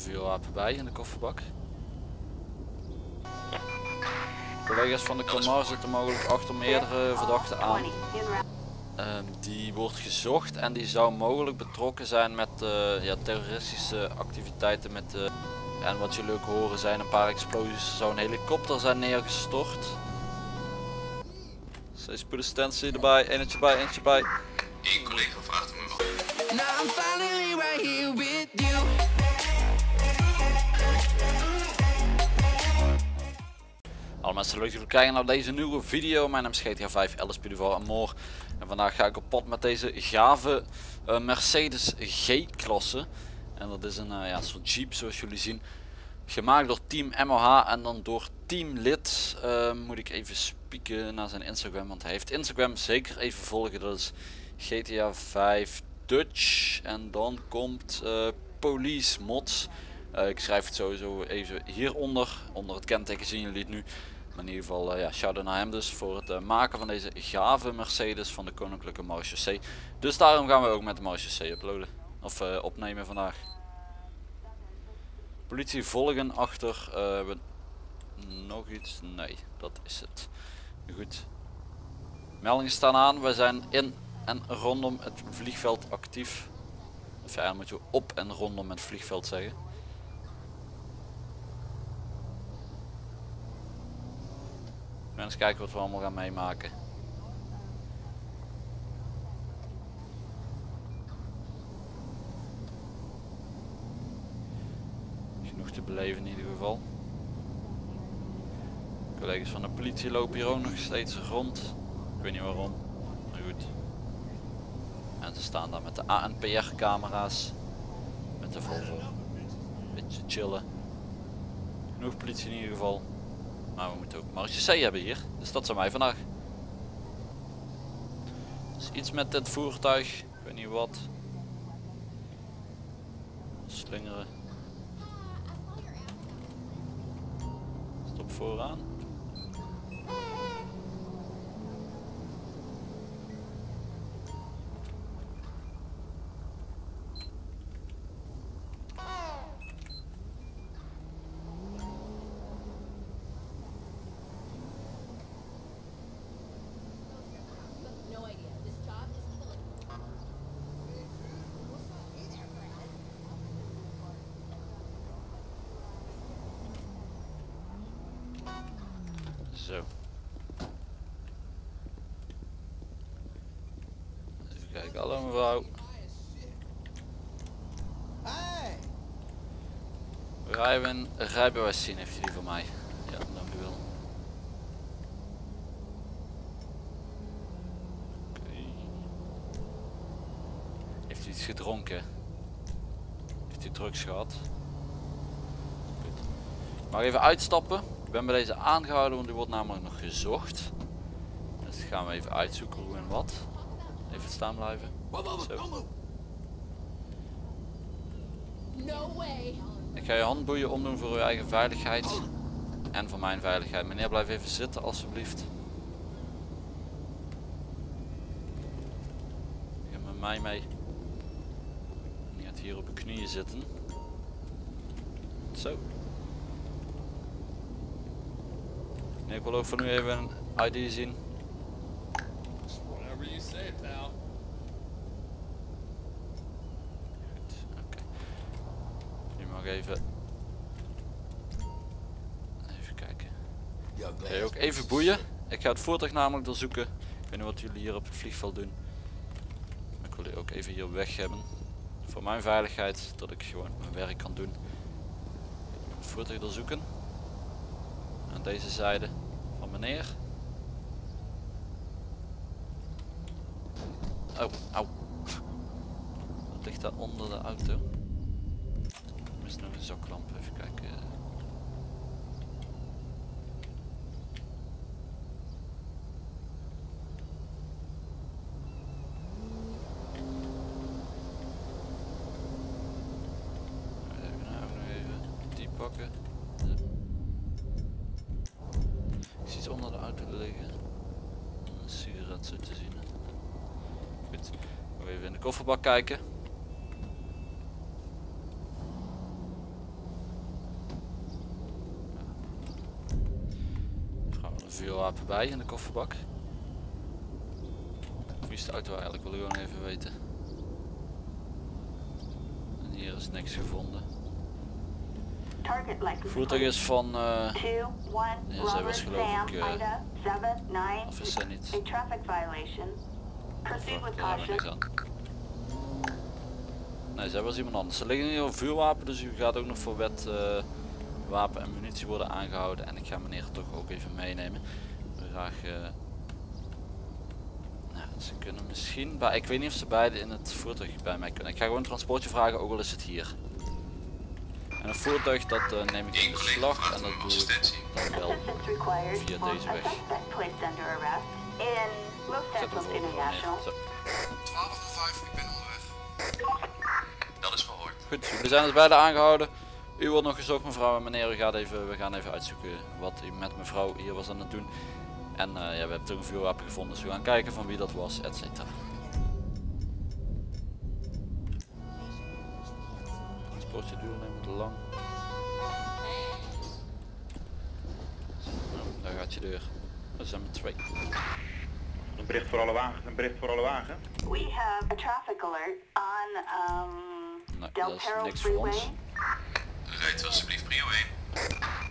vuurwapen bij in de kofferbak. Collega's van de Kamar zitten mogelijk achter meerdere verdachten aan. Ehm, die wordt gezocht en die zou mogelijk betrokken zijn met uh, ja, terroristische activiteiten. Met, uh, en wat jullie ook horen zijn een paar explosies. Er zou een helikopter zijn neergestort. Zij spoedenstentie erbij, eentje bij, eentje bij. Eén collega vraagt me wel. Hallo mensen, leuk dat jullie kijken naar deze nieuwe video. Mijn naam is GTA 5 LSP Duval Amor. En vandaag ga ik op pad met deze gave uh, Mercedes G-klasse. En dat is een uh, ja, soort jeep zoals jullie zien. Gemaakt door Team MOH en dan door Team Lid. Uh, moet ik even spieken naar zijn Instagram, want hij heeft Instagram. Zeker even volgen, dat is GTA 5 Dutch. En dan komt Police Mods. Ik schrijf het sowieso even hieronder. Onder het kenteken zien jullie het nu in ieder geval, uh, ja, shout naar hem dus voor het uh, maken van deze gave Mercedes van de Koninklijke Marechaussee. Dus daarom gaan we ook met de Marechaussee uploaden. Of opnemen vandaag. Politie volgen achter. we nog iets? Nee, dat is het. Goed. Meldingen staan aan. We zijn in en rondom het vliegveld actief. Of ja, dan moet je op en rondom het vliegveld zeggen. Eens kijken wat we allemaal gaan meemaken. Genoeg te beleven in ieder geval. Collega's van de politie lopen hier ook nog steeds rond. Ik weet niet waarom, maar goed. En ze staan daar met de ANPR camera's. Met de Volvo. Beetje chillen. Genoeg politie in ieder geval. Maar we moeten ook marge C hebben hier. Dus dat zijn wij vandaag. Dus iets met dit voertuig. Ik weet niet wat. Slingeren. Stop vooraan. Zo. Hallo mevrouw. Rijden, rijbewijs zien heeft u die voor mij. Ja, dank u wel. Okay. Heeft u iets gedronken? Heeft u drugs gehad? Goed. Mag even uitstappen? Ik ben bij deze aangehouden, want die wordt namelijk nog gezocht. Dus gaan we even uitzoeken hoe en wat. Even staan blijven. Zo. Ik ga je handboeien omdoen voor uw eigen veiligheid. En voor mijn veiligheid. Meneer blijf even zitten alstublieft. Ga met mij mee. Je gaat hier op je knieën zitten. Zo. ik wil ook van u even een ID zien. Whatever you say, pal. Goed, oké. Even... Even kijken. Ga je ook even boeien. Ik ga het voertuig namelijk doorzoeken. Ik weet niet wat jullie hier op het vliegveld doen. ik wil die ook even hier weg hebben. Voor mijn veiligheid, dat ik gewoon mijn werk kan doen. Het voertuig doorzoeken aan deze zijde van meneer. Oh, au. Wat ligt daar onder de auto? Er is nog een zaklamp, even kijken. Even, nog even die pakken. onder de auto liggen. Een sigaret zo te zien. Goed, we even in de kofferbak kijken. Vuurwapen bij in de kofferbak. Wie is de auto eigenlijk? Wil ik gewoon even weten. En hier is niks gevonden. Likely Voertuig is van, eh, 2, 1, Ja, zij was geloof ik, eh, Ida, 7, 9, of is zij niet? Ja, daar hebben niks aan. Nee, zij was iemand anders. Er liggen hier een vuurwapen, dus u gaat ook nog voor wet eh, wapen en munitie worden aangehouden. En ik ga meneer toch ook even meenemen. Graag. eh, nou, ze kunnen misschien, bij, ik weet niet of ze beide in het voertuig bij mij kunnen. Ik ga gewoon een transportje vragen, ook al is het hier. En een voertuig dat eh, neem ik in beslag en dat doe ik dan wel. Via deze weg. Zet hem Santos voor me International. neer. Zo. 12.05, ik ben onderweg. Dat is verhoord. Goed, jullie zijn dus beide aangehouden. U wordt nog gezocht mevrouw en meneer, u gaat even, we gaan even uitzoeken wat u met mevrouw hier was aan het doen. En eh, ja, we hebben toch een vuurwapen gevonden, dus we gaan kijken van wie dat was, et cetera. Transportje duur neemt te lang. Nou, daar gaat je deur. Dat zijn er twee. Een bericht voor alle wagens, een bericht voor alle wagens. We have a traffic alert on um, Nee, Del dat is Perro niks voor Freeway. ons. Rijdt alsjeblieft prio 1.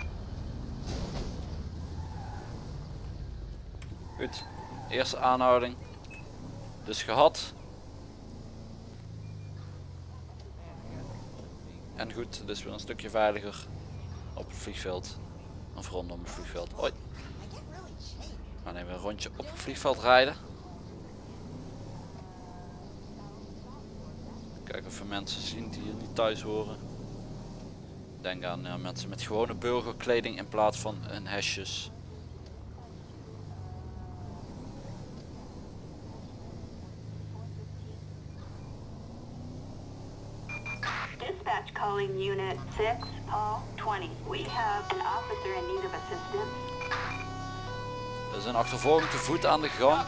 Goed, eerste aanhouding. Dus gehad. En goed, is weer een stukje veiliger op het vliegveld. Of rondom het vliegveld. Hoi. We gaan even een rondje op het vliegveld rijden. Kijken of we mensen zien die hier niet thuis horen. Denk aan ja, mensen met gewone burgerkleding in plaats van een hesjes. Dispatch calling Unit 6, Paul 20. We have an officer in need of assistance. Er is een achtervolging te voet aan de gang.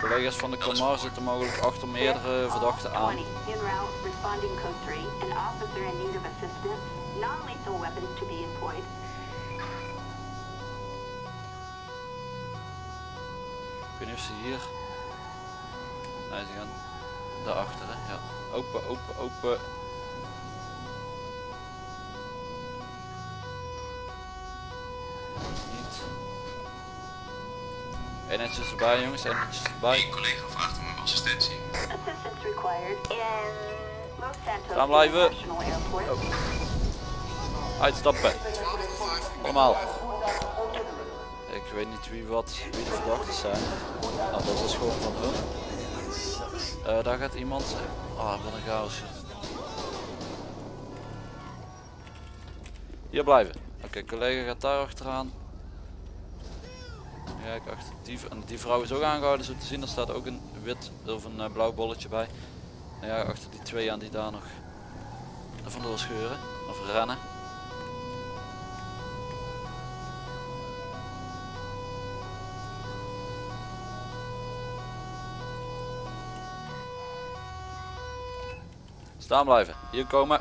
Collega's van de Comar zitten mogelijk achter meerdere verdachten aan. 20. En route responding code 3. An officer in need of assistance. Non-lethal weapons to be employed. Ik weet niet of ze hier... Nee, ze gaan daarachter hè. Ja. Open, open, open. Niet. Eenheidjes erbij jongens, eenheidjes erbij. Eén collega vraagt om uw assistentie. Assistance required in Los Santos Gaan blijven. Airport. Uitstappen. Allemaal. Ik weet niet wie wat, wie de verdachten zijn. Nou, dat is gewoon van hun. Eh, daar gaat iemand. Ah, wat een chaos. hier. Blijven. Oké, collega gaat daar achteraan. Kijk, achter die, en die vrouw is ook aangehouden, zo te zien. Er staat ook een wit of een eh, blauw bolletje bij. Nou ja, achter die twee aan die daar nog vandoor scheuren of rennen. Staan blijven. Hier komen.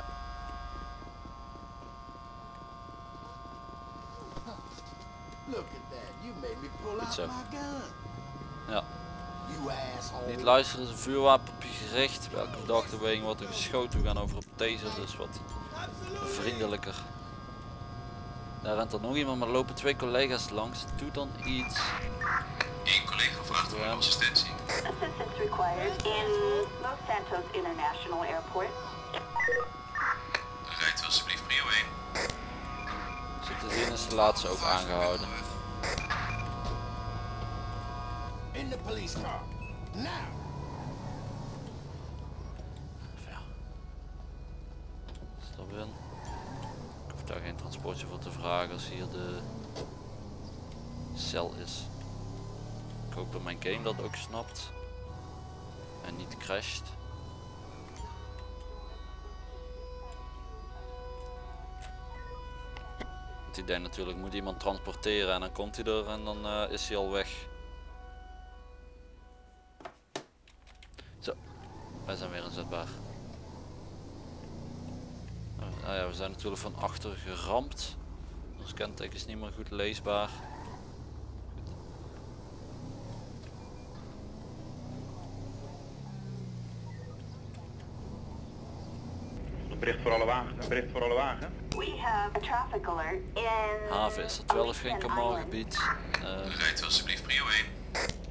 Out zo. Ja. Niet luisteren, is een vuurwapen op je gericht. Welke verdachte wegen wordt er geschoten? We gaan over op taser, dus wat vriendelijker. Daar rent er nog iemand, maar er lopen twee collega's langs. Doe dan iets. Uw assistentie. Assistance required in Los Santos International Airport. Rijdt alsjeblieft prio 1. Zit te zien is de laatste ook aangehouden. In the police car. Now. Stap in. Ik hoef daar geen transportje voor te vragen als hier de cel is. Hoop dat mijn game dat ook snapt. En niet crasht. Het idee natuurlijk moet iemand transporteren en dan komt hij er en dan eh, is hij al weg. Zo, wij zijn weer inzetbaar. Nou ja, we zijn natuurlijk van achter geramd. Ons kenteken is niet meer goed leesbaar. Bericht voor alle wagens, een bericht voor alle wagens. We have a traffic alert in... Haven is er wel of geen Elysian Kamal Island. gebied. Ehm, Rijdt alsjeblieft prio 1.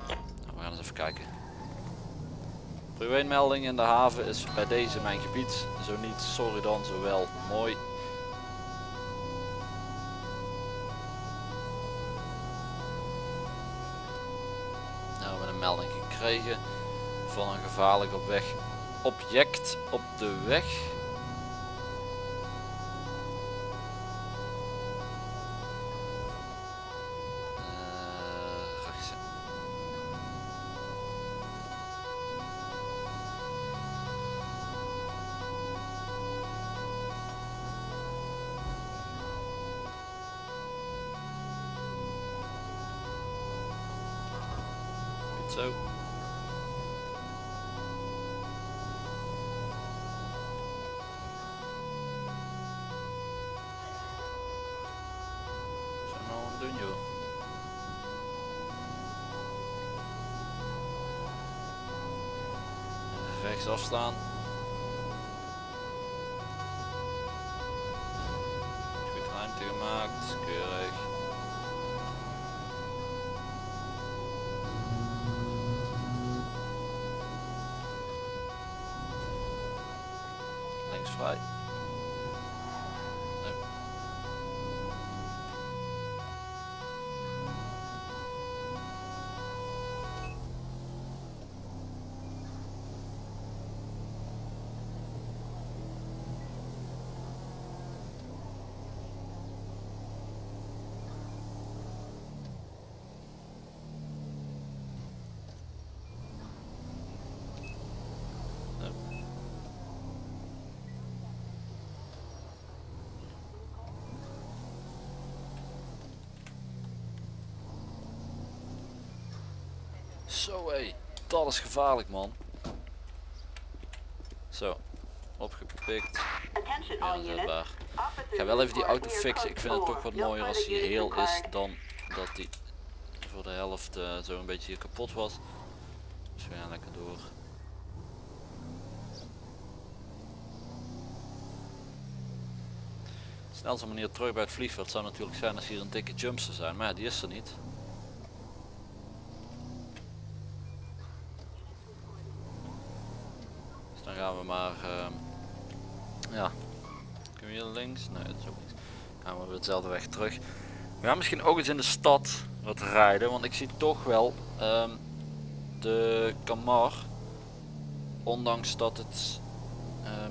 nou, we gaan eens even kijken. Prio 1 melding in de haven is bij deze mijn gebied. Zo niet, sorry dan, zo wel. Mooi. Nou, we hebben een melding gekregen van een gevaarlijk op weg object op de weg. Wat zijn we aan het doen joh? Rechts afstaan. Zo hé, dat is gevaarlijk man. Zo, opgepikt, inzetbaar. Ik ga wel even die auto fixen. Ik vind het toch wat mooier als hij heel is dan dat hij voor de helft eh, zo een beetje kapot was. Dus we gaan lekker door. Snelste manier terug bij het vliegveld zou natuurlijk zijn als hier een dikke jump zou zijn, maar ja, die is er niet. Dus dan gaan we maar, ehm, ja, kunnen we hier links? Nee, dat is ook niet. Gaan we weer dezelfde weg terug. We gaan misschien ook eens in de stad wat rijden, want ik zie toch wel ehm, de Camar, ondanks dat het ehm,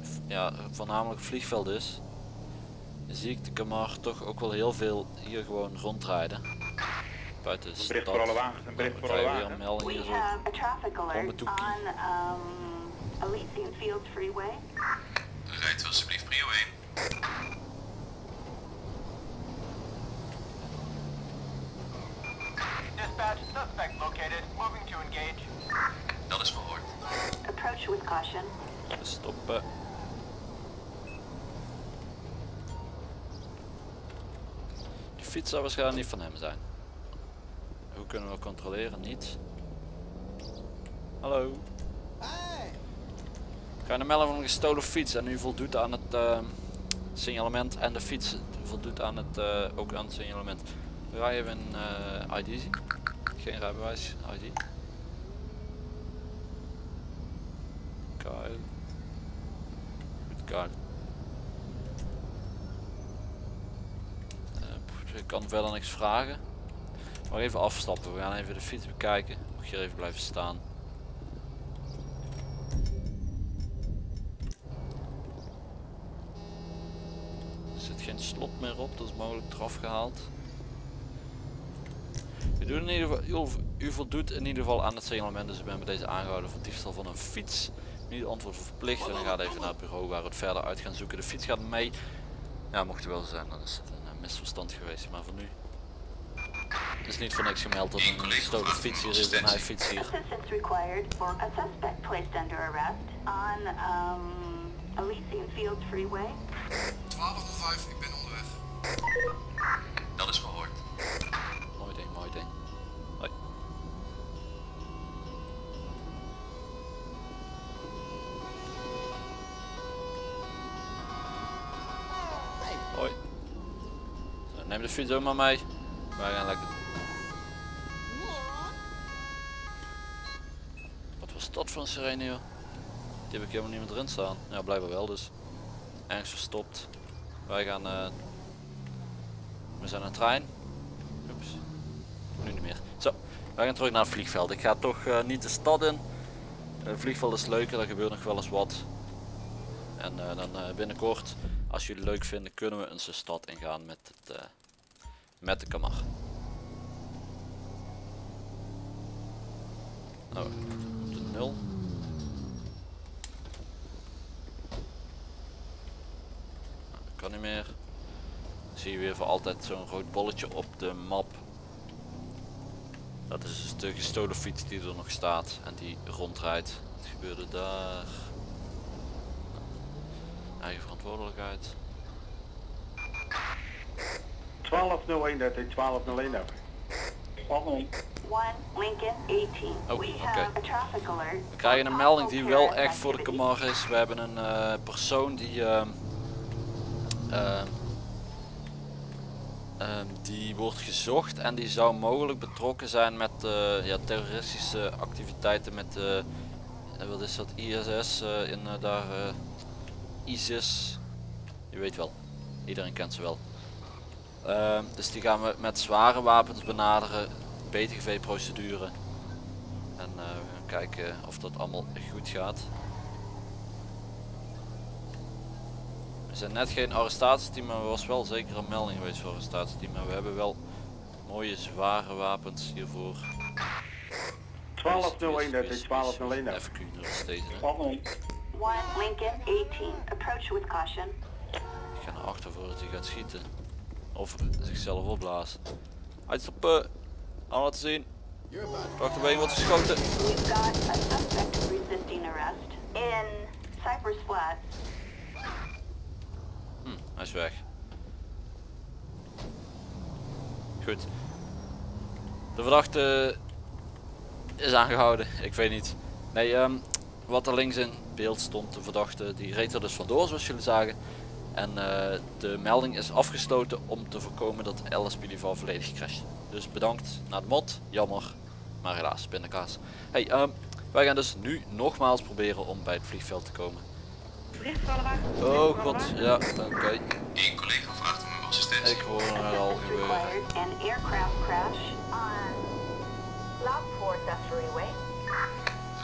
v- ja, voornamelijk vliegveld is, zie ik de Camar toch ook wel heel veel hier gewoon rondrijden. Buiten de Een stad. bericht voor alle wagens, een bericht we voor alle een wagens. We have a traffic alert on um, Elysian Fields Freeway. Rijdt alsjeblieft prio 1. Dispatch, suspect located. Moving to engage. Dat is verhoord. Approach with caution. Stoppen. Die fiets zou waarschijnlijk niet van hem zijn. Hoe kunnen we controleren? Niet. Hallo. Ga een melding van een gestolen fiets en u voldoet aan het ehm, signalement en de fiets voldoet aan het, eh, ook aan het signalement. Gaan even een eh, ID zien. Geen rijbewijs, ID. Kyle. Goed. Eh, pff, ik kan verder niks vragen. Maar even afstappen, we gaan even de fiets bekijken. Mag hier even blijven staan. Er zit geen slot meer op, dat is mogelijk eraf gehaald. U, doet in ieder geval, u, u voldoet in ieder geval aan het signalement, dus ik ben bij deze aangehouden voor diefstal van een fiets. Niet antwoord verplicht en dan gaat even naar het bureau waar we het verder uit gaan zoeken. De fiets gaat mee. Ja, mocht er wel zo zijn, dan is het een eh, misverstand geweest, maar voor nu. Het is niet voor niks gemeld dat een gestolen fiets hier is en hij fietst hier. Assistance required for a suspect placed under arrest on um, Elysian Fields Freeway. 1205, ik ben onderweg. Dat is verhoord. Mooi ding, mooi ding. Hoi. Hoi. Neem de fiets ook maar mee. Wij gaan lekker. Wat was dat voor een sirene? Die heb ik helemaal niet meer erin staan. Ja, blijkbaar wel dus. Ergens verstopt. Wij gaan... eh, we zijn aan de trein. Oeps. Nu niet meer. Zo, wij gaan terug naar het vliegveld. Ik ga toch eh, niet de stad in. Het vliegveld is leuker, daar gebeurt nog wel eens wat. En eh, dan eh, binnenkort, als jullie het leuk vinden, kunnen we eens de stad ingaan met, het, met de kamar. Oh, de nul. Nou, dat kan niet meer. Zie je weer voor altijd zo'n rood bolletje op de map. Dat is dus de gestolen fiets die er nog staat en die rondrijdt. Wat gebeurde daar? Eigen verantwoordelijkheid. 1201, dat is 1201 ook. 1201. 1 Lincoln 18. Oh, we oké. have a traffic alert. We krijgen een melding die wel echt voor de kamar is. We hebben een eh, persoon die ehm, die wordt gezocht en die zou mogelijk betrokken zijn met eh, ja, terroristische activiteiten met eh, wat is dat ISS eh, in daar ISIS. Je weet wel, iedereen kent ze wel. Ehm, dus die gaan we met zware wapens benaderen, BTGV procedure. En kijken of dat allemaal goed gaat. We zijn net geen arrestatieteam, maar er was wel zeker een melding geweest voor arrestatieteam. En we hebben wel mooie zware wapens hiervoor. 1201, dat is Wees- wees- 1201 ook. Even kunnen nog steeds. hè. 1201. 1 Lincoln 18. Approach with caution. Ik ga naar achter voordat hij gaat schieten. Of zichzelf opblazen. Uitstappen. Aan laten zien. Achterbeen wordt geschoten. We've got a suspect resisting arrest in Cypress Flats. Hm, hij is weg. Goed. De verdachte is aangehouden. Ik weet niet. Nee, ehm, wat er links in beeld stond, de verdachte die reed er dus vandoor zoals jullie zagen. En eh, de melding is afgesloten om te voorkomen dat de LSP Dival volledig crasht. Dus bedankt naar de mod. Jammer. Maar helaas, pindakaas. Hey, ehm, wij gaan dus nu nogmaals proberen om bij het vliegveld te komen. Oh god, ja, oké. Eén collega vraagt om uw assistentie. Ik hoor het al gebeuren. An aircraft crash on Lockport.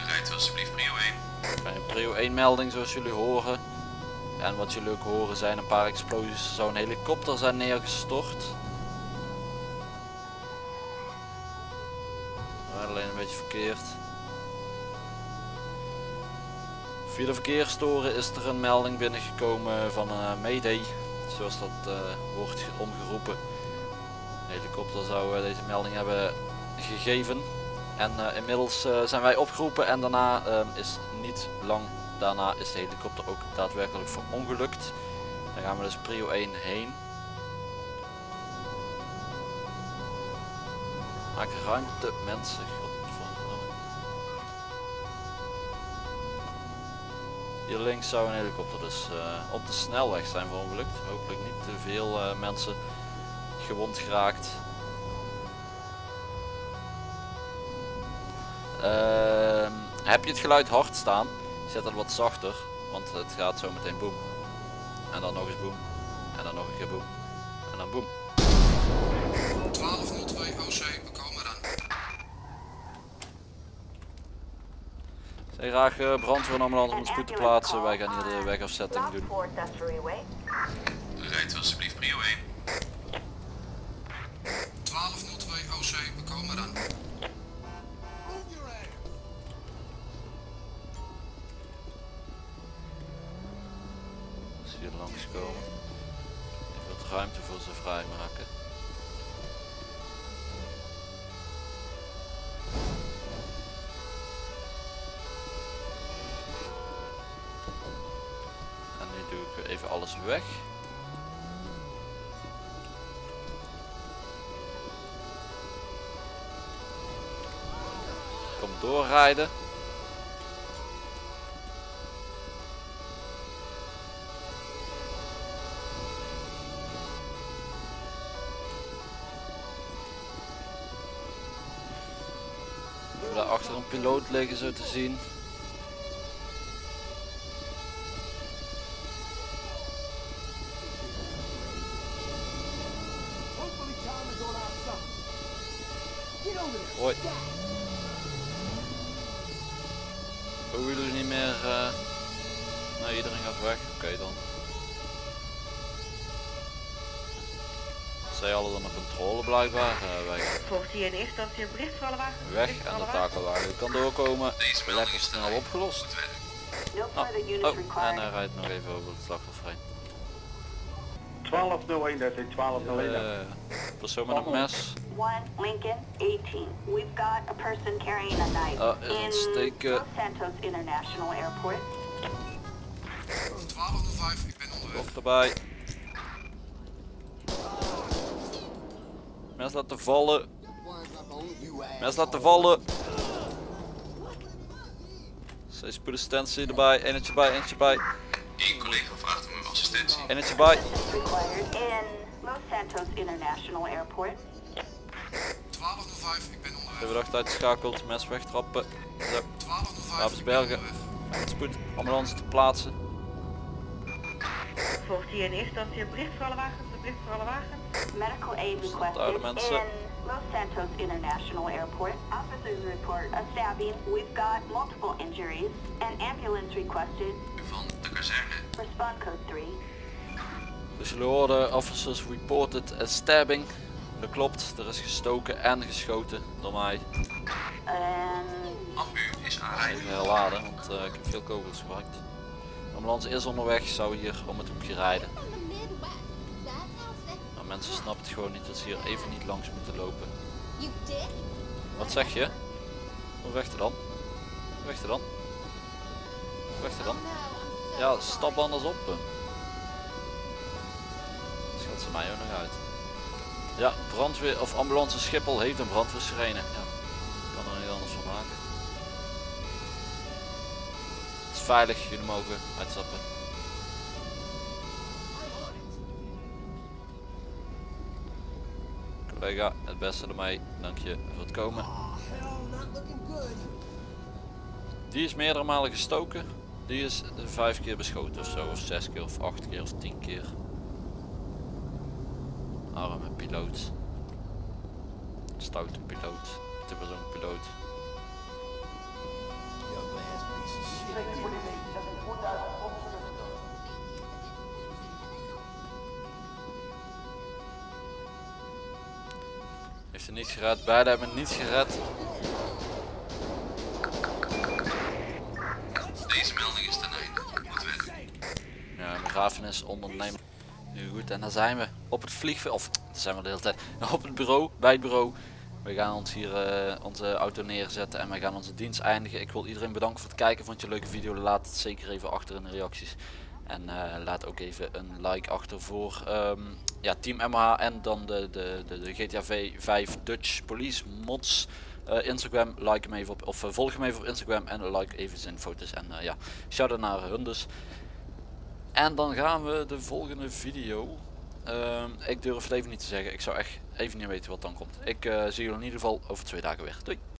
Rijdt alsjeblieft prio 1. Bij een prio 1 melding zoals jullie horen. En wat jullie ook horen zijn een paar explosies. Er zou een helikopter zijn neergestort. Maar alleen een beetje verkeerd. Via de verkeerstoren is er een melding binnengekomen van een mayday. Zoals dat eh, wordt ge- omgeroepen. De helikopter zou eh, deze melding hebben gegeven. En eh, inmiddels zijn wij opgeroepen en daarna ehm, is niet lang daarna is de helikopter ook daadwerkelijk verongelukt. Dan gaan we dus prio 1 heen. Maak ruimte mensen. Hier links zou een helikopter dus eh, op de snelweg zijn verongelukt. Hopelijk niet te veel eh, mensen gewond geraakt. Ehm, heb je het geluid hard staan, zet het wat zachter, want het gaat zo meteen boem. En dan nog eens boem. En dan nog een keer boem. En dan boem. Zij graag uh, brandweer en ambulance om spoed te plaatsen. Wij gaan hier de wegafzetting doen. Rijdt alsjeblieft prio 1. 1202 OC, we komen eraan. Als hier langs komen. Even wat ruimte voor ze vrijmaken. even alles weg. Kom doorrijden. Daar achter een piloot liggen zo te zien. Hoi. Hoe willen jullie niet meer? eh Nee, iedereen gaat weg. Oké dan. Zij hadden dan een controle blijkbaar. eh, weg. Volgt hier in eerste instantie een bericht wagens? weg en de takelwagen kan doorkomen. Deze Lekker snel opgelost. No Oh, oh, en hij rijdt nog even over het slachtoffer heen. 1201, dat is 1201. Eh, persoon met een mes. One Lincoln 18. We've got a person carrying a knife Oh, is in ontsteken. Uh, Los Santos International Airport. 1205, ik ben onderweg. Komt erbij. Mes laten vallen. One's up on you ass. Mes laten vallen. Zes spoedassistentie erbij. Eentje bij, eentje bij. Eén collega vraagt om uw assistentie. Eentje bij. Required in Los Santos International Airport. 1205, ik ben onderweg. Even dacht uitgeschakeld. Mes wegtrappen. Zo. 1205, Wapens bergen. Spoed. Ambulance te plaatsen. Volgt hier in eerste instantie een bericht voor alle wagens? Een bericht voor alle wagens? Medical aid requested oude mensen. in Los Santos International Airport. Officers report a stabbing. We've got multiple injuries. An ambulance requested. Van de kazerne. Respond code 3. Dus jullie hoorden officers reported a stabbing. Dat klopt. Er is gestoken en geschoten door mij. And Ambu is aanrijdend. Even herladen, want eh, ik heb veel kogels gebruikt. De ambulance is onderweg, zou hier om het hoekje rijden. Maar mensen snappen het gewoon niet dat ze hier even niet langs moeten lopen. Wat zeg je? Hoe weg er dan? Hoe weg er dan? Hoe weg er dan? Ja, stap anders op. Schat ze mij ook nog uit. Ja, brandweer of ambulance Schiphol heeft een brandweersirene. Ja, kan er niet anders van maken. Het is veilig, jullie mogen uitstappen. Collega, het beste ermee. Dank je voor het komen. Good. Die is meerdere malen gestoken. Die is vijf keer beschoten of zo, of zes keer, of acht keer, of tien keer. Arme piloot. Stoute piloot. Te zo'n piloot. Heeft hij niet gered. Beide hebben het niet gered. Deze melding is ten einde. Goed werk. Ja, begrafenis ondernemen. Goed, en dan zijn we op het vliegveld, of daar zijn we de hele tijd, op het bureau, bij het bureau. We gaan ons hier eh, onze auto neerzetten en we gaan onze dienst eindigen. Ik wil iedereen bedanken voor het kijken. Vond je een leuke video? Laat het zeker even achter in de reacties. En eh, laat ook even een like achter voor ehm, ja, Team MH en dan de, de, de, de GTA V 5 Dutch Police mods. Eh, Instagram, like hem even op, of volg hem even op Instagram en like even zijn foto's. En ja, shout out naar hun dus. En dan gaan we de volgende video. Ehm, ik durf het even niet te zeggen. Ik zou echt even niet weten wat dan komt. Ik eh, zie jullie in ieder geval over twee dagen weer. Doei!